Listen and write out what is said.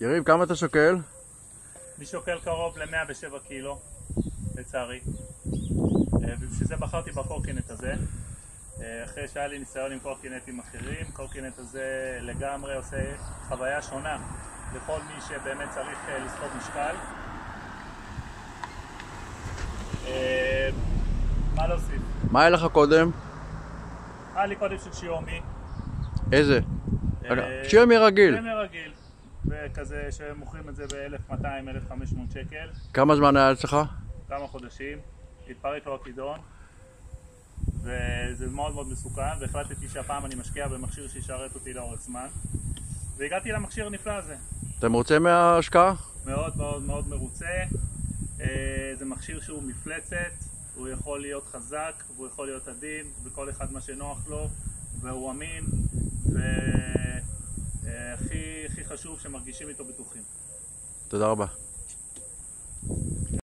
יריב, כמה אתה שוקל? אני שוקל קרוב ל-107 קילו, לצערי. אה, ובשביל זה בחרתי בקורקינט הזה. אה, אחרי שהיה לי ניסיון עם קורקינטים אחרים, קורקינט הזה לגמרי עושה חוויה שונה לכל מי שבאמת צריך אה, לסחוב משקל. מה להוסיף? מה היה לך קודם? היה לי קודם של שיומי. איזה? שיומי רגיל. שיומי רגיל. וכזה שמוכרים את זה ב-1200-1500 שקל, כמה זמן היה אצלך? כמה חודשים, התפרק לו הכידון וזה מאוד מאוד מסוכן והחלטתי שהפעם אני משקיע במכשיר שישרת אותי לאורך זמן. והגעתי למכשיר הנפלא הזה, אתה מרוצה מההשקעה? מאוד מאוד מאוד מרוצה, אה, זה מכשיר שהוא מפלצת, הוא יכול להיות חזק והוא יכול להיות עדין וכל אחד מה שנוח לו והוא אמין הכי חשוב שמרגישים איתו בטוחים תודה רבה.